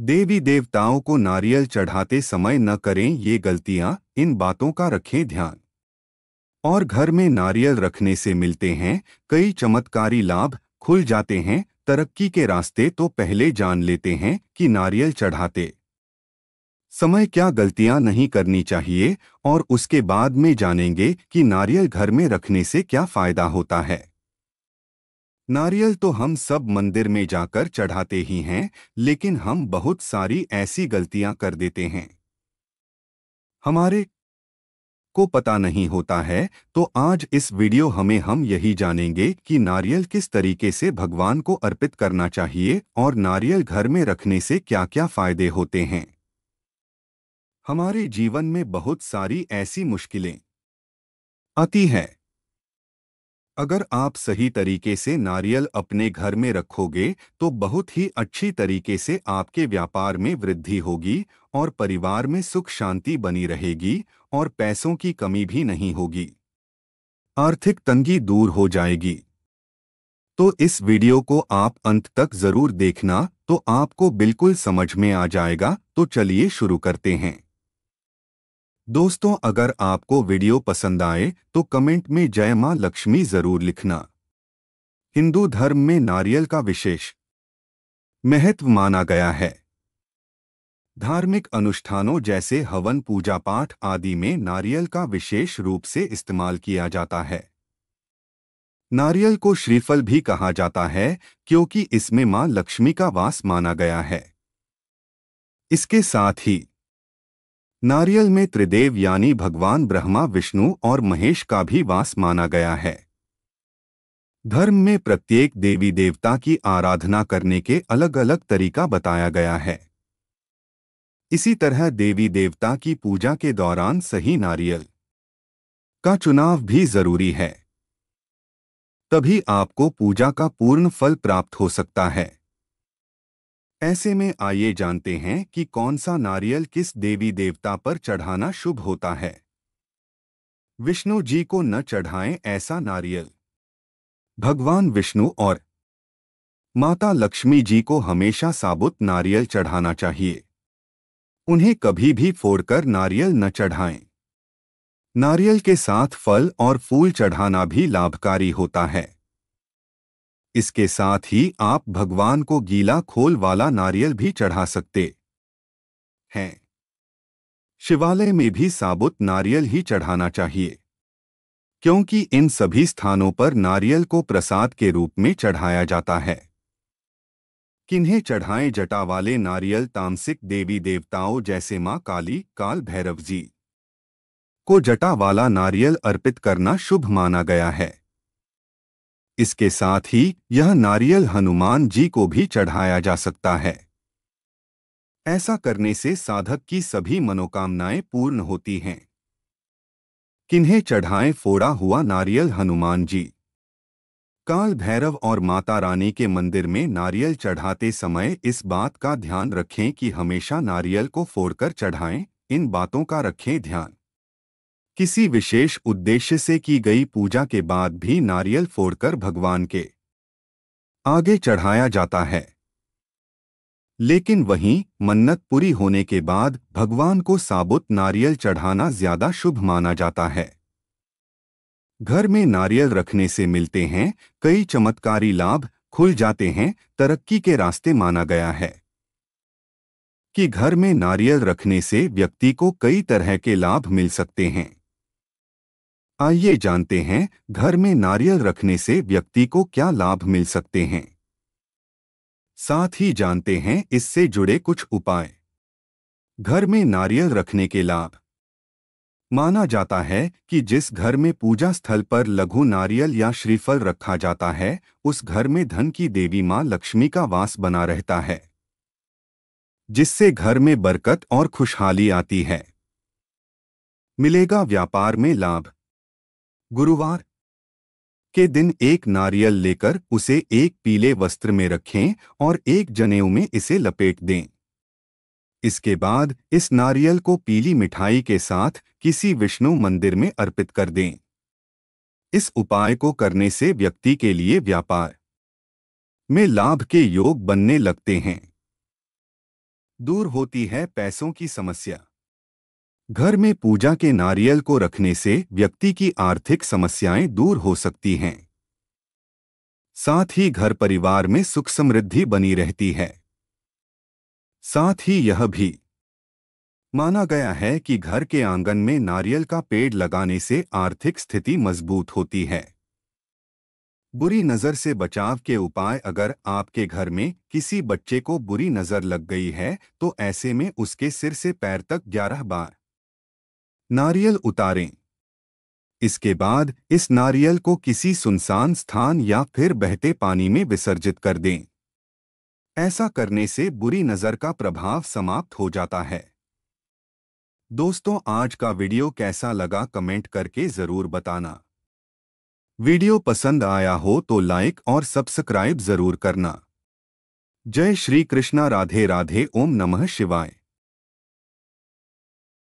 देवी देवताओं को नारियल चढ़ाते समय न करें ये गलतियाँ, इन बातों का रखें ध्यान। और घर में नारियल रखने से मिलते हैं, कई चमत्कारी लाभ, खुल जाते हैं, तरक्की के रास्ते तो पहले जान लेते हैं कि नारियल चढ़ाते। समय क्या गलतियाँ नहीं करनी चाहिए, और उसके बाद में जानेंगे कि नारियल घर में रखने से क्या फ़ायदा होता है। नारियल तो हम सब मंदिर में जाकर चढ़ाते ही हैं, लेकिन हम बहुत सारी ऐसी गलतियाँ कर देते हैं। हमारे को पता नहीं होता है तो आज इस वीडियो हमें हम यही जानेंगे कि नारियल किस तरीके से भगवान को अर्पित करना चाहिए और नारियल घर में रखने से क्या क्या फ़ायदे होते हैं। हमारे जीवन में बहुत सारी ऐसी मुश्किलें आती हैं। अगर आप सही तरीके से नारियल अपने घर में रखोगे तो बहुत ही अच्छी तरीके से आपके व्यापार में वृद्धि होगी और परिवार में सुख शांति बनी रहेगी और पैसों की कमी भी नहीं होगी। आर्थिक तंगी दूर हो जाएगी। तो इस वीडियो को आप अंत तक ज़रूर देखना तो आपको बिल्कुल समझ में आ जाएगा तो चलिए शुरू करते हैं। दोस्तों, अगर आपको वीडियो पसंद आए तो कमेंट में जय माँ लक्ष्मी ज़रूर लिखना। हिंदू धर्म में नारियल का विशेष महत्व माना गया है। धार्मिक अनुष्ठानों जैसे हवन पूजा पाठ आदि में नारियल का विशेष रूप से इस्तेमाल किया जाता है। नारियल को श्रीफल भी कहा जाता है, क्योंकि इसमें माँ लक्ष्मी का वास माना गया है। इसके साथ ही नारियल में त्रिदेव यानी भगवान ब्रह्मा, विष्णु और महेश का भी वास माना गया है। धर्म में प्रत्येक देवी देवता की आराधना करने के अलग अलग तरीका बताया गया है। इसी तरह देवी देवता की पूजा के दौरान सही नारियल का चुनाव भी ज़रूरी है। तभी आपको पूजा का पूर्ण फल प्राप्त हो सकता है। ऐसे में आइए जानते हैं कि कौन सा नारियल किस देवी देवता पर चढ़ाना शुभ होता है। विष्णु जी को न चढ़ाएँ ऐसा नारियल। भगवान विष्णु और माता लक्ष्मी जी को हमेशा साबुत नारियल चढ़ाना चाहिए। उन्हें कभी भी फोड़कर नारियल न चढ़ाएँ। नारियल के साथ फल और फूल चढ़ाना भी लाभकारी होता है। इसके साथ ही आप भगवान को गीला खोल वाला नारियल भी चढ़ा सकते हैं। शिवालय में भी साबुत नारियल ही चढ़ाना चाहिए, क्योंकि इन सभी स्थानों पर नारियल को प्रसाद के रूप में चढ़ाया जाता है। किन्हें चढ़ाएँ जटा वाले नारियल तामसिक देवी देवताओं जैसे माँ काली, काल भैरव जी को जटा वाला नारियल अर्पित करना शुभ माना गया है। इसके साथ ही यह नारियल हनुमान जी को भी चढ़ाया जा सकता है। ऐसा करने से साधक की सभी मनोकामनाएँ पूर्ण होती हैं। किन्हें चढ़ाएँ फोड़ा हुआ नारियल हनुमान जी। काल भैरव और माता रानी के मंदिर में नारियल चढ़ाते समय इस बात का ध्यान रखें कि हमेशा नारियल को फोड़कर चढ़ाएँ, इन बातों का रखें ध्यान। किसी विशेष उद्देश्य से की गई पूजा के बाद भी नारियल फोड़कर भगवान के आगे चढ़ाया जाता है। लेकिन वहीं मन्नत पूरी होने के बाद भगवान को साबुत नारियल चढ़ाना ज़्यादा शुभ माना जाता है। घर में नारियल रखने से मिलते हैं, कई चमत्कारी लाभ, खुल जाते हैं, तरक्की के रास्ते माना गया है। कि घर में नारियल रखने से व्यक्ति को कई तरह के लाभ मिल सकते हैं। आइए जानते हैं, घर में नारियल रखने से व्यक्ति को क्या लाभ मिल सकते हैं। साथ ही जानते हैं, इससे जुड़े कुछ उपाय। घर में नारियल रखने के लाभ। माना जाता है कि जिस घर में पूजा स्थल पर लघु नारियल या श्रीफल रखा जाता है, उस घर में धन की देवी माँ लक्ष्मी का वास बना रहता है। जिससे घर में बरकत और खुशहाली आती है। मिलेगा व्यापार में लाभ। गुरुवार के दिन एक नारियल लेकर उसे एक पीले वस्त्र में रखें और एक जनेऊ में इसे लपेट दें। इसके बाद इस नारियल को पीली मिठाई के साथ किसी विष्णु मंदिर में अर्पित कर दें। इस उपाय को करने से व्यक्ति के लिए व्यापार में लाभ के योग बनने लगते हैं। दूर होती है पैसों की समस्या। घर में पूजा के नारियल को रखने से व्यक्ति की आर्थिक समस्याएँ दूर हो सकती हैं। साथ ही घर परिवार में सुख समृद्धि बनी रहती है। साथ ही यह भी माना गया है कि घर के आँगन में नारियल का पेड़ लगाने से आर्थिक स्थिति मज़बूत होती है। बुरी नज़र से बचाव के उपाय अगर आपके घर में किसी बच्चे को बुरी नज़र लग गई है तो ऐसे में उसके सिर से पैर तक ग्यारह बार नारियल उतारें। इसके बाद इस नारियल को किसी सुनसान स्थान या फिर बहते पानी में विसर्जित कर दें। ऐसा करने से बुरी नज़र का प्रभाव समाप्त हो जाता है। दोस्तों, आज का वीडियो कैसा लगा कमेंट करके ज़रूर बताना। वीडियो पसंद आया हो तो लाइक और सब्सक्राइब ज़रूर करना। जय श्री कृष्णा, राधे राधे, ओम नमः शिवाय।